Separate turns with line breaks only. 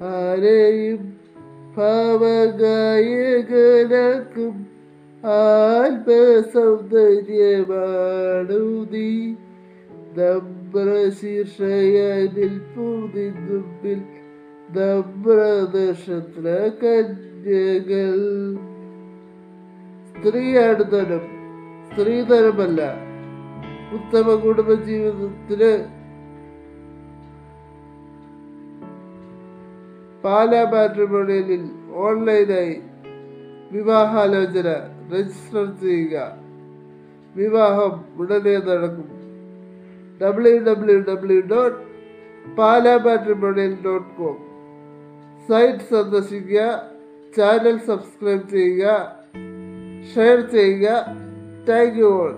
ആരെയും ഭാവഗായകനാക്കും ആത്മസൗന്ദര്യമാണു നീ നമ്രശീർഷയായി നിൽപ്പു നിന്നുമ്പിൽ നമ്രനക്ഷത്ര കന്യകൾ സ്ത്രീയാണ് ധനം സ്ത്രീധനമല്ല. ഉത്തമ കുടുംബജീവിതത്തിന് പാലാ മാട്രിമോണിയലിൽ ഓൺലൈനായി വിവാഹാലോചന രജിസ്റ്റർ ചെയ്യുക. വിവാഹം ഉടനെ നടക്കും. W W W dot Pala matrimonial dot com site സന്ദർശിക്കുക ചാനൽ സബ്സ്ക്രൈബ് ചെയ്യുക ഷെയർ ചെയ്യുക. Thank you all.